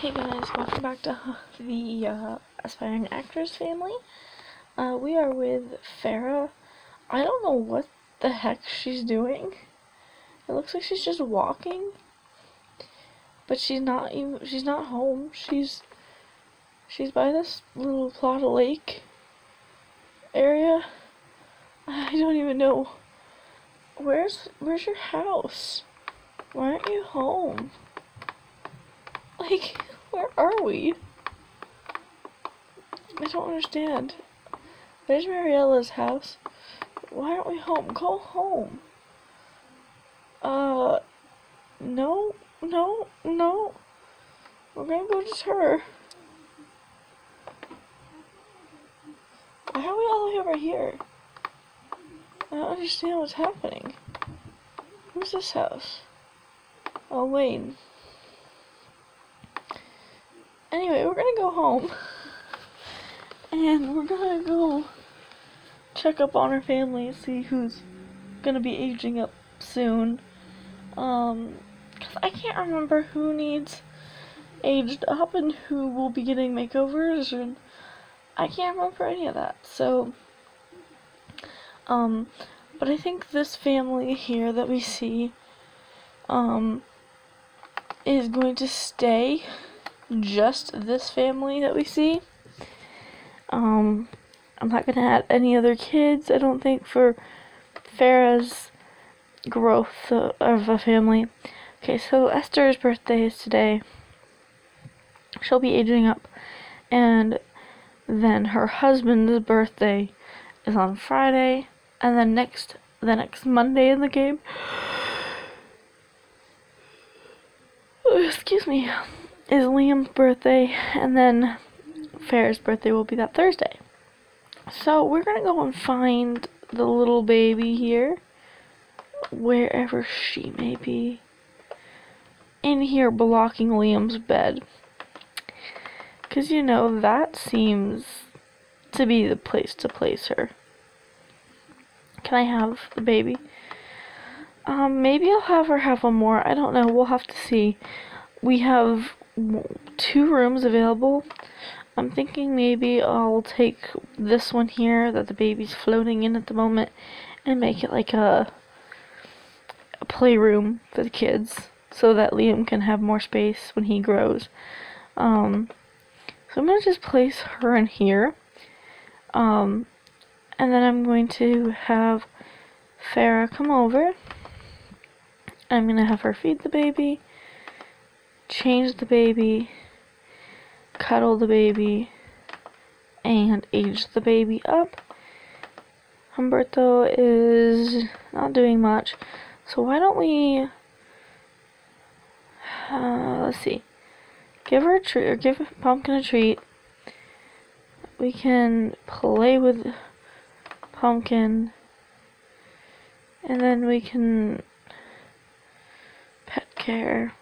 Hey guys, welcome back to the uh, Aspiring Actress family. Uh, we are with Farah. I don't know what the heck she's doing. It looks like she's just walking, but she's not even. She's not home. She's she's by this little plot of lake area. I don't even know. Where's where's your house? Why aren't you home? Like, where are we? I don't understand. There's Mariella's house. Why aren't we home? Go home. Uh, no, no, no. We're gonna go to her. Why are we all the way over here? I don't understand what's happening. Who's this house? Oh, Wayne. Anyway, we're gonna go home. And we're gonna go check up on our family, see who's gonna be aging up soon. Um, cause I can't remember who needs aged up and who will be getting makeovers, and I can't remember any of that. So, um, but I think this family here that we see, um, is going to stay just this family that we see. Um, I'm not gonna add any other kids, I don't think, for Farah's growth of a family. Okay, so Esther's birthday is today. She'll be aging up. And then her husband's birthday is on Friday. And then next, the next Monday in the game. Excuse me is Liam's birthday, and then Farah's birthday will be that Thursday. So we're gonna go and find the little baby here, wherever she may be, in here blocking Liam's bed. Because, you know, that seems to be the place to place her. Can I have the baby? Um, maybe I'll have her have one more. I don't know. We'll have to see. We have two rooms available. I'm thinking maybe I'll take this one here that the baby's floating in at the moment and make it like a, a playroom for the kids so that Liam can have more space when he grows. Um, so I'm going to just place her in here. Um, and then I'm going to have Farah come over. I'm going to have her feed the baby change the baby, cuddle the baby, and age the baby up. Humberto is not doing much, so why don't we, uh, let's see, give her a treat, or give Pumpkin a treat. We can play with Pumpkin, and then we can pet care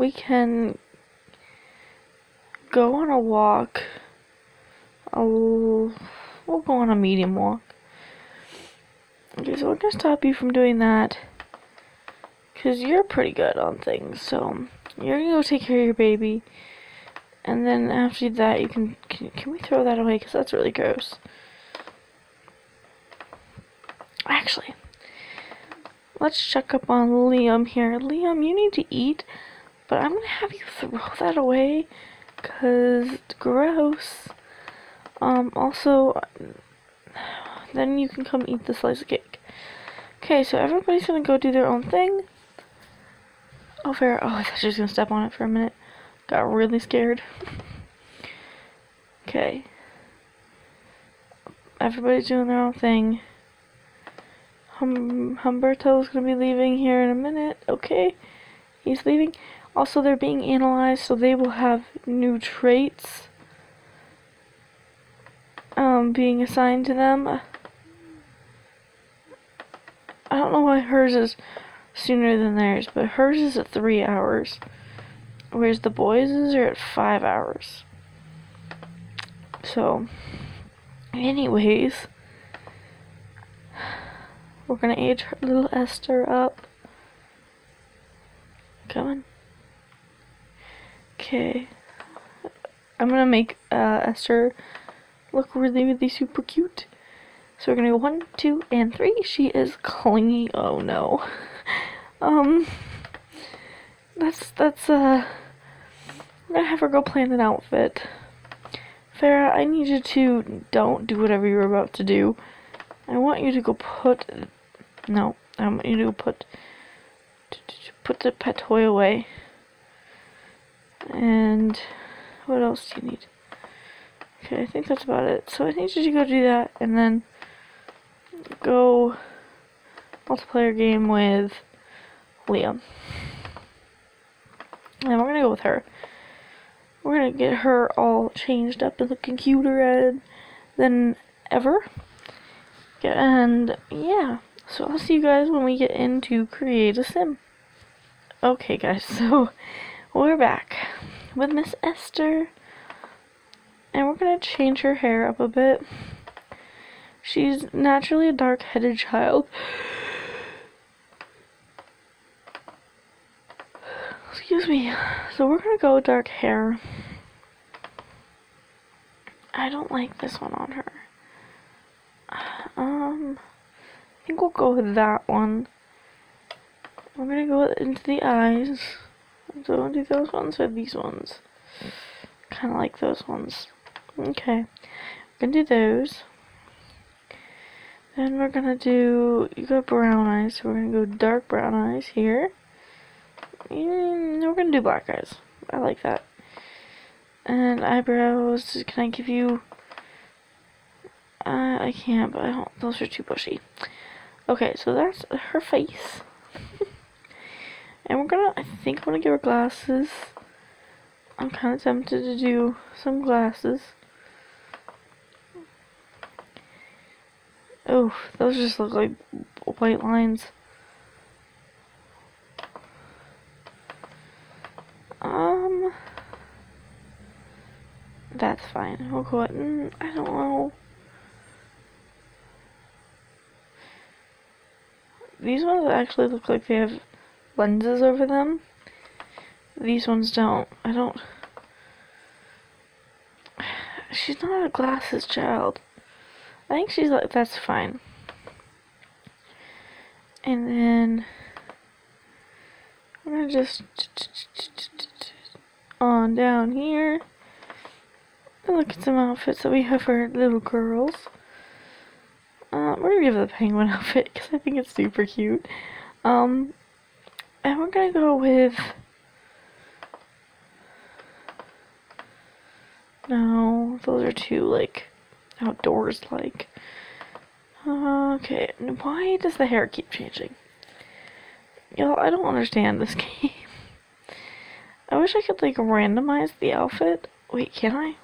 we can go on a walk. I'll, we'll go on a medium walk. Okay, so we're gonna stop you from doing that. Because you're pretty good on things, so you're gonna go take care of your baby. And then after that, you can, can, can we throw that away? Because that's really gross. Actually, let's check up on Liam here. Liam, you need to eat. But I'm gonna have you throw that away, cause it's gross. Um, also, then you can come eat the slice of cake. Okay, so everybody's gonna go do their own thing. Oh, fair. Oh, I thought she was gonna step on it for a minute. Got really scared. okay. Everybody's doing their own thing. Hum Humberto's gonna be leaving here in a minute. Okay. He's leaving. Also, they're being analyzed, so they will have new traits um, being assigned to them. I don't know why hers is sooner than theirs, but hers is at three hours, whereas the boys' are at five hours. So, anyways, we're gonna age little Esther up. Come on. Okay. I'm gonna make uh, Esther look really, really super cute. So we're gonna go one, two, and three. She is clingy. Oh no. um. That's that's uh. I'm gonna have her go plan an outfit. Farah, I need you to don't do whatever you're about to do. I want you to go put. No, I want you to go put. Put the pet toy away. And what else do you need? Okay, I think that's about it. So I think you should go do that and then go multiplayer game with Liam. And we're gonna go with her. We're gonna get her all changed up and looking cuter than ever. And yeah, so I'll see you guys when we get into Create a Sim. Okay, guys, so we're back with Miss Esther. And we're gonna change her hair up a bit. She's naturally a dark headed child. Excuse me. So we're gonna go dark hair. I don't like this one on her. Um, I think we'll go with that one. We're gonna go into the eyes. So do those ones or these ones? Kind of like those ones. Okay, we're gonna do those. Then we're gonna do, you got brown eyes, so we're gonna go dark brown eyes here. And we're gonna do black eyes. I like that. And eyebrows, can I give you, uh, I can't, but I those are too bushy. Okay, so that's her face. and we're gonna, I think I'm gonna give her glasses. I'm kind of tempted to do some glasses. Oh, those just look like white lines. Um, that's fine. We'll go ahead I don't know. These ones actually look like they have lenses over them. These ones don't. I don't. She's not a glasses child. I think she's like, that's fine. And then I'm gonna just on down here and look at some outfits that we have for little girls. Uh, we're gonna give the penguin outfit because I think it's super cute. Um, and we're gonna go with. No, those are too like outdoors like. Okay, why does the hair keep changing? Y'all, I don't understand this game. I wish I could like randomize the outfit. Wait, can I?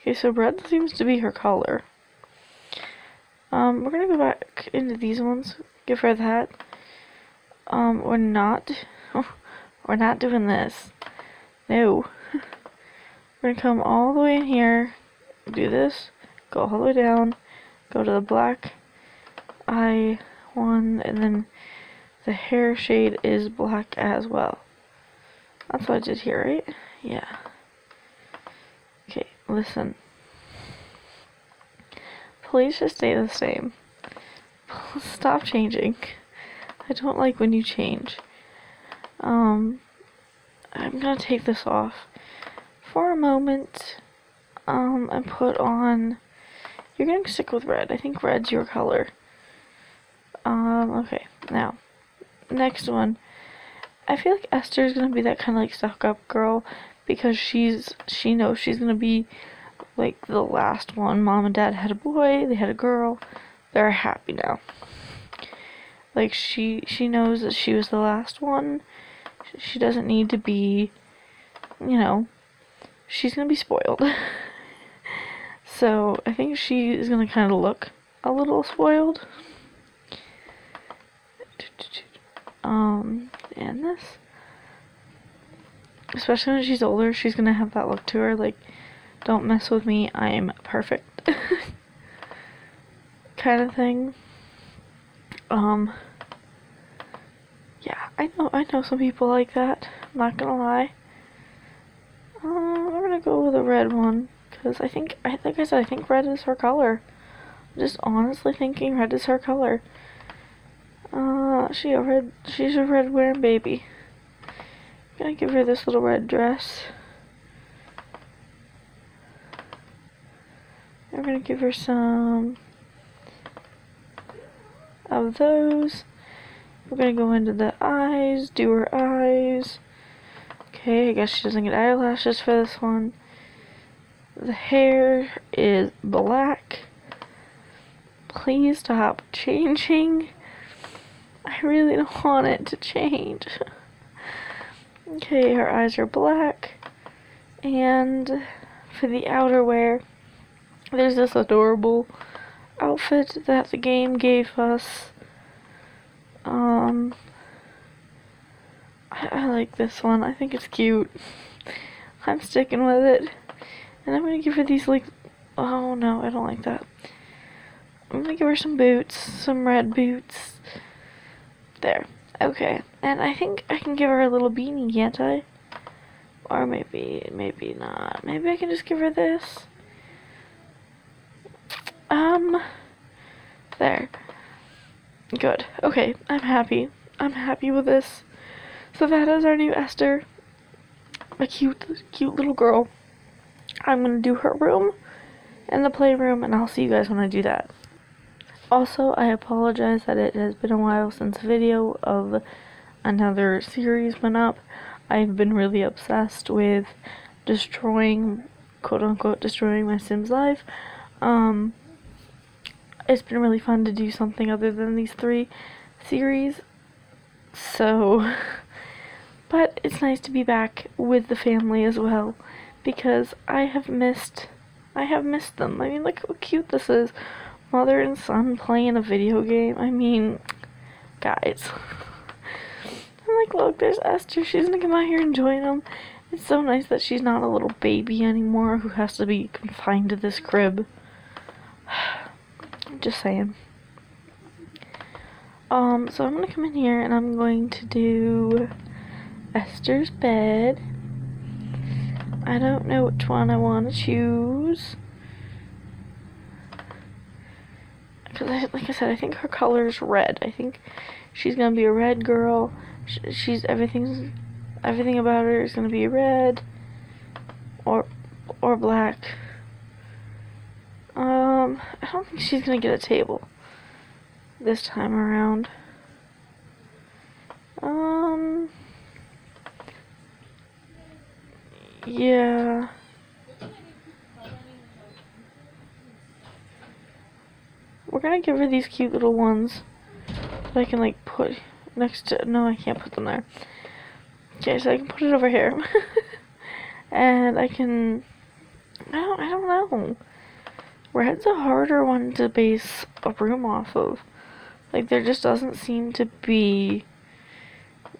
Okay, so red seems to be her color. Um, we're gonna go back into these ones. Give her that. Um, we're not. we're not doing this. No. We're gonna come all the way in here, do this, go all the way down, go to the black eye one, and then the hair shade is black as well. That's what I did here, right? Yeah. Okay, listen. Please just stay the same. Stop changing. I don't like when you change. Um, I'm gonna take this off for a moment, um, and put on, you're gonna stick with red. I think red's your color. Um, okay, now, next one. I feel like Esther's gonna be that kind of like stuck up girl because she's, she knows she's gonna be like the last one. Mom and dad had a boy, they had a girl, they're happy now. Like she, she knows that she was the last one. She doesn't need to be, you know, she's gonna be spoiled. so I think she is gonna kind of look a little spoiled. Um, and this, especially when she's older, she's gonna have that look to her. Like, don't mess with me, I'm perfect, kind of thing. Um, yeah, I know, I know some people like that. I'm not gonna lie. Uh, I'm gonna go with a red one because I think, I like I said, I think red is her color. I'm just honestly thinking red is her color. Uh, she a red, she's a red wearing baby. I'm gonna give her this little red dress. I'm gonna give her some of those. We're gonna go into the eyes, do her eyes. Okay, I guess she doesn't get eyelashes for this one. The hair is black. Please stop changing. I really don't want it to change. okay, her eyes are black. And for the outerwear, there's this adorable outfit that the game gave us. Um, I, I like this one. I think it's cute. I'm sticking with it. And I'm gonna give her these like, oh no, I don't like that. I'm gonna give her some boots, some red boots. There. Okay. And I think I can give her a little beanie, can't I? Or maybe, maybe not. Maybe I can just give her this. Um, there. Good. Okay, I'm happy. I'm happy with this. So that is our new Esther. A cute, cute little girl. I'm gonna do her room and the playroom, and I'll see you guys when I do that. Also, I apologize that it has been a while since a video of another series went up. I've been really obsessed with destroying, quote unquote, destroying my Sims life. Um, it's been really fun to do something other than these three series. So, but it's nice to be back with the family as well because I have missed I have missed them. I mean, look how cute this is. Mother and son playing a video game. I mean, guys. I'm like, look, there's Esther. She's gonna come out here and join them. It's so nice that she's not a little baby anymore who has to be confined to this crib. Just saying. Um, so I'm gonna come in here and I'm going to do Esther's bed. I don't know which one I want to choose. Because, like I said, I think her color is red. I think she's gonna be a red girl. She's everything's everything about her is gonna be red or or black. Um, I don't think she's gonna get a table this time around. Um, yeah. We're gonna give her these cute little ones that I can like put next to, no I can't put them there. Okay, so I can put it over here. and I can, I don't, I don't know. Red's a harder one to base a room off of. Like, there just doesn't seem to be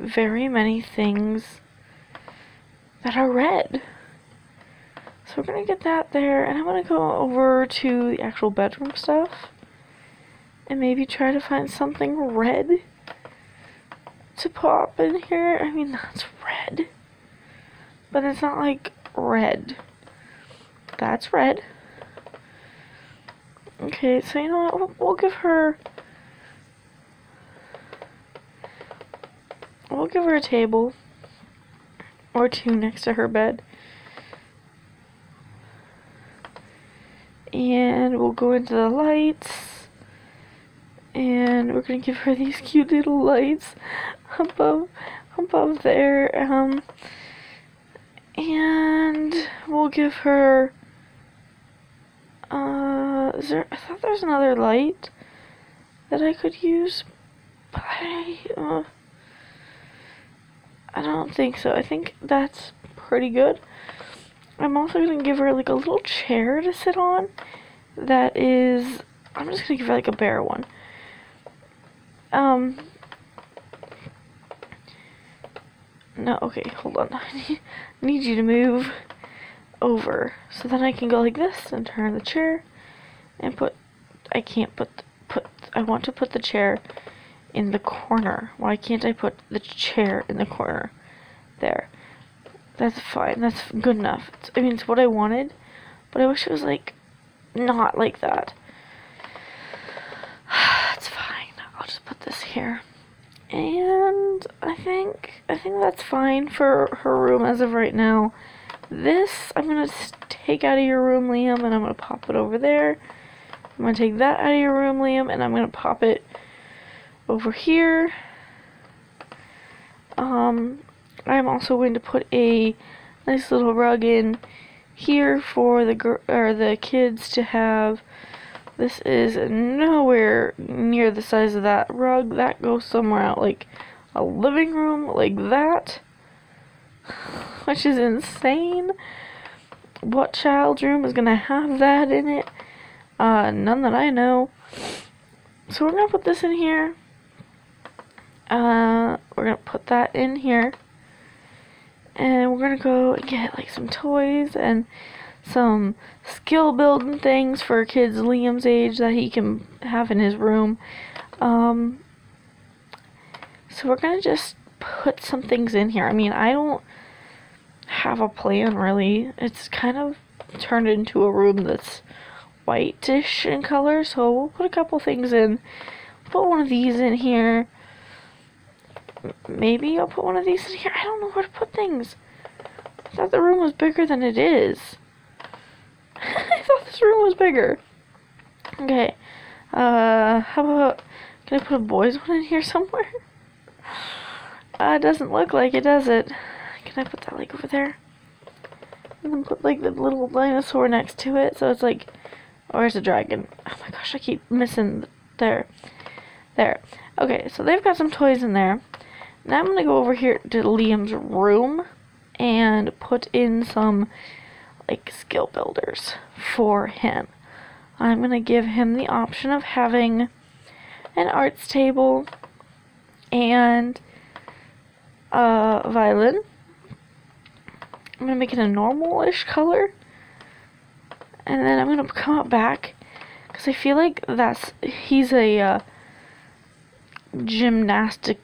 very many things that are red. So we're gonna get that there, and I'm gonna go over to the actual bedroom stuff. And maybe try to find something red to pop in here. I mean, that's red. But it's not like red. That's red. Okay, so you know what? We'll, we'll give her. We'll give her a table or two next to her bed. And we'll go into the lights. And we're gonna give her these cute little lights above above there. Um and we'll give her uh, is there, I thought there was another light that I could use, but I, uh, I don't think so. I think that's pretty good. I'm also going to give her like a little chair to sit on that is, I'm just to give her like a bare one. Um, no, okay, hold on. I need you to move over so then I can go like this and turn the chair and put I can't put put I want to put the chair in the corner? Why can't I put the chair in the corner? There. That's fine. That's good enough. It's, I mean, it's what I wanted, but I wish it was like not like that. It's fine. I'll just put this here. And I think I think that's fine for her room as of right now. This I'm gonna take out of your room, Liam, and I'm gonna pop it over there. I'm gonna take that out of your room, Liam, and I'm gonna pop it over here. Um, I'm also going to put a nice little rug in here for the or the kids to have. This is nowhere near the size of that rug. That goes somewhere out like a living room like that. Which is insane. What child's room is gonna have that in it? Uh, none that I know. So we're gonna put this in here. Uh, we're gonna put that in here. And we're gonna go and get like some toys and some skill building things for kids Liam's age that he can have in his room. Um, so we're gonna just put some things in here. I mean, I don't have a plan really. It's kind of turned into a room that's whitish in color, so we'll put a couple things in. Put one of these in here. Maybe I'll put one of these in here. I don't know where to put things. I thought the room was bigger than it is. I thought this room was bigger. Okay. Uh, how about, can I put a boys one in here somewhere? Uh, it doesn't look like it, does it? Can I put that, like, over there? And then put, like, the little dinosaur next to it, so it's like, where's the dragon? Oh my gosh, I keep missing there. There. Okay, so they've got some toys in there. Now I'm going to go over here to Liam's room and put in some like skill builders for him. I'm going to give him the option of having an arts table and a violin. I'm going to make it a normal-ish color. And then I'm to come up back because I feel like that's he's a uh, gymnastic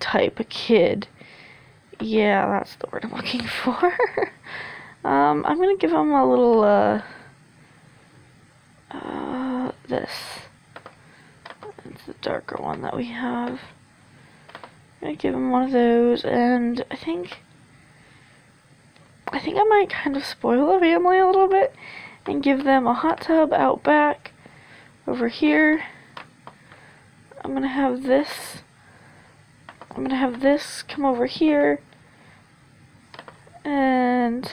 type of kid. Yeah, that's the word I'm looking for. Um, I'm gonna give him a little, uh, uh, this. It's the darker one that we have. I'm gonna give him one of those, and I think, I think I might kind of spoil the family a little bit, and give them a hot tub out back, over here. I'm gonna have this, I'm gonna have this come over here, and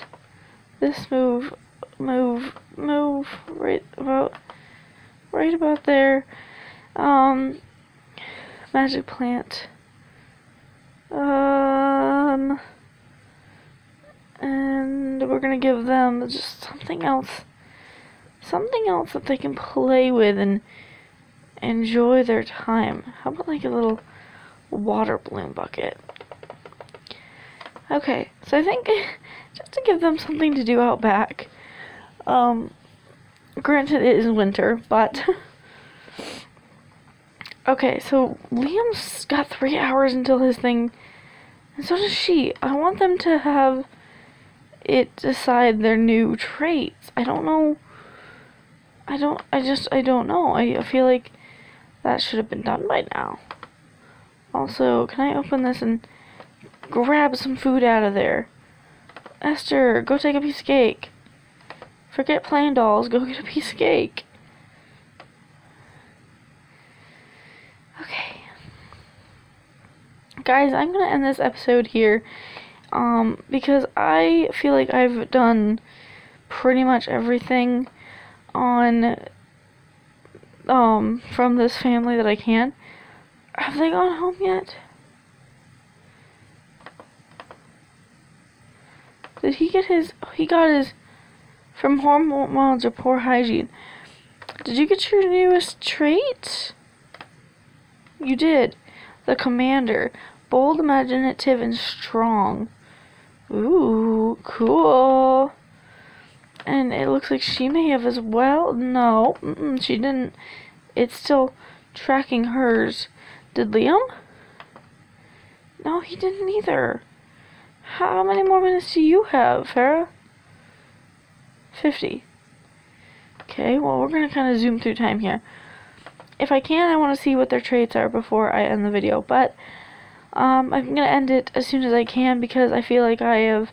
this move, move, move, right about, right about there. Um, magic plant. Um, and we're gonna give them just something else, something else that they can play with and enjoy their time. How about like a little water balloon bucket? Okay, so I think just to give them something to do out back. Um, granted, it is winter, but. okay, so Liam's got three hours until his thing, and so does she. I want them to have it decide their new traits. I don't know. I don't, I just, I don't know. I, feel like that should have been done by now. Also, can I open this and grab some food out of there? Esther, go take a piece of cake. Forget playing dolls, go get a piece of cake. Okay. Guys, I'm gonna end this episode here. Um, because I feel like I've done pretty much everything on um from this family that I can. Have they gone home yet? Did he get his, he got his, from hormones or poor hygiene. Did you get your newest trait? You did. The commander. Bold, imaginative, and strong. Ooh, cool. And it looks like she may have as well. No, mm -mm, she didn't. It's still tracking hers. Did Liam? No, he didn't either. How many more minutes do you have, Farah? 50. Okay, well, we're going to kind of zoom through time here. If I can, I want to see what their traits are before I end the video, but um, I'm going to end it as soon as I can because I feel like I have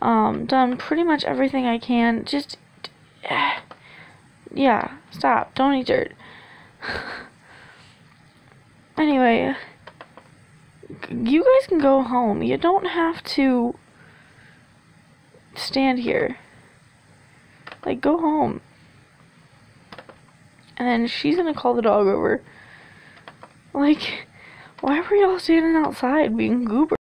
um, done pretty much everything I can. Just, yeah, stop. Don't eat dirt. anyway, you guys can go home. You don't have to stand here. Like, go home. And then she's gonna call the dog over. Like, why were y'all standing outside being goobers?